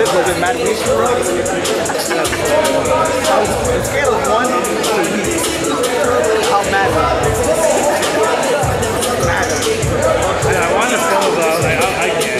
This but with Mad Wings. On scale of one to how mad was it? I want to film though, I, I can't.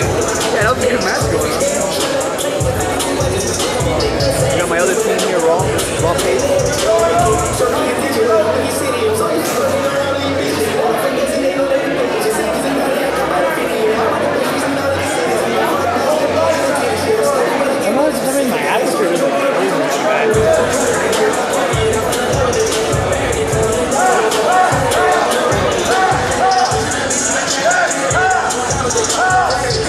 Oh.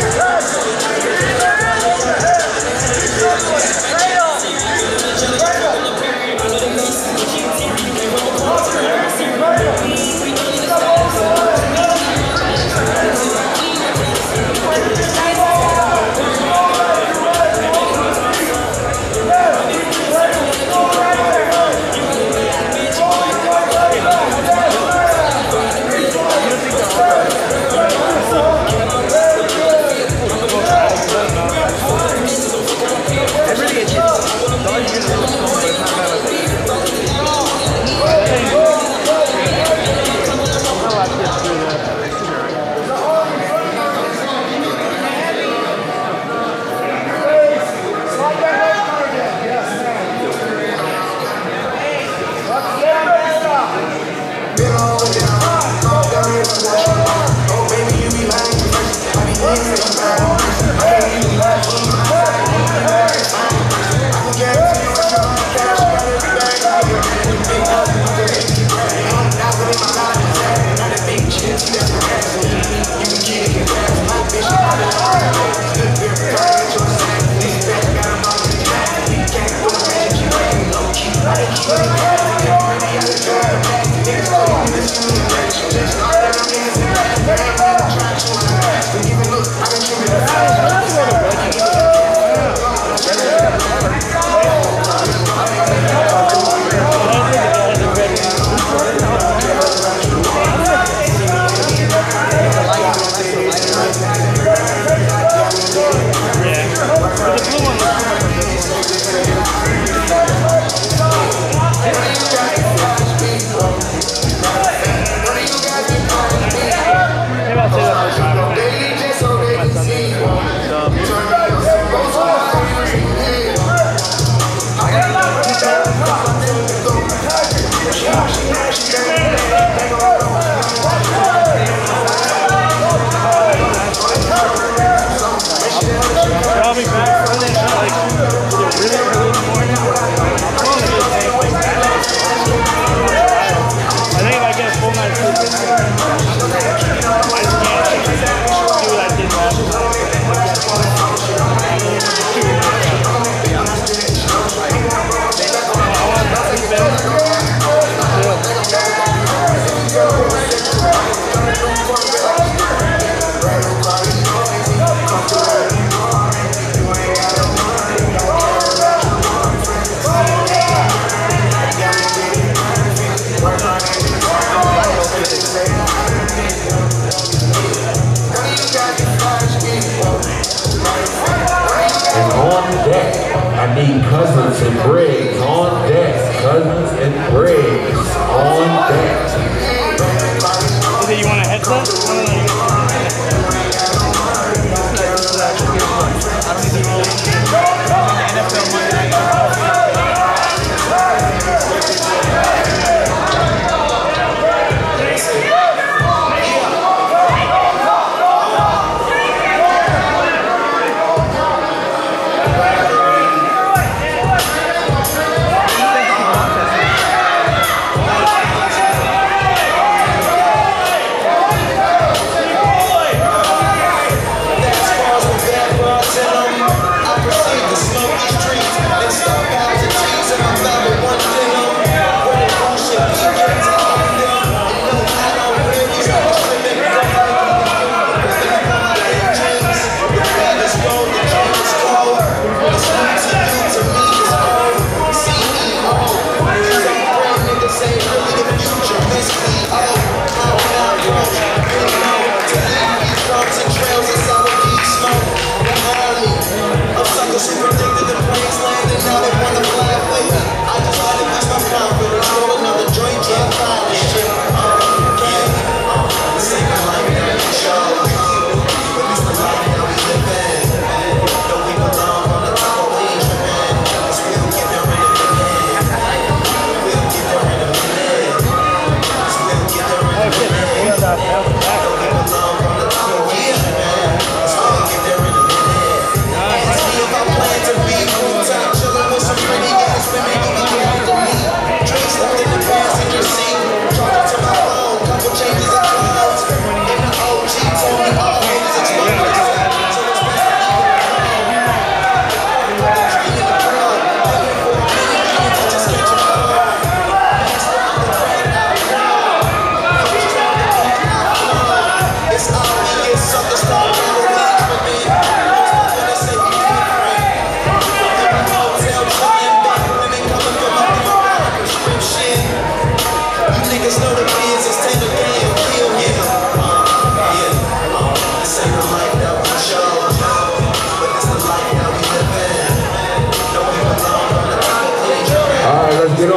Thank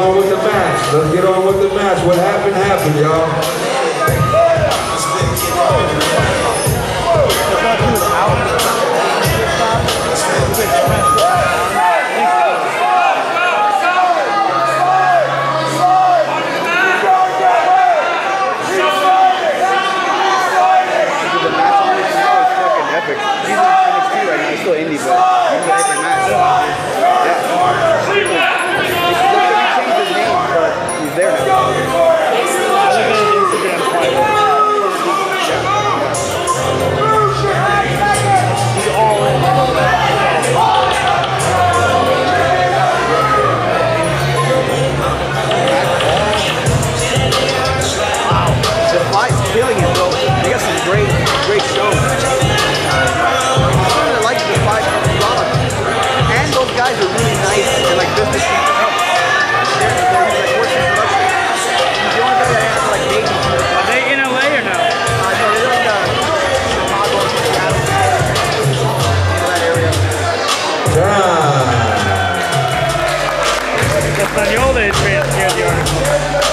on with the match. Let's get on with the match. What happened, happened, y'all. Española had the article.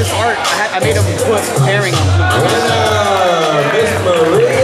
This art. I, had, I made him put pairing. Wow, Miss Marie.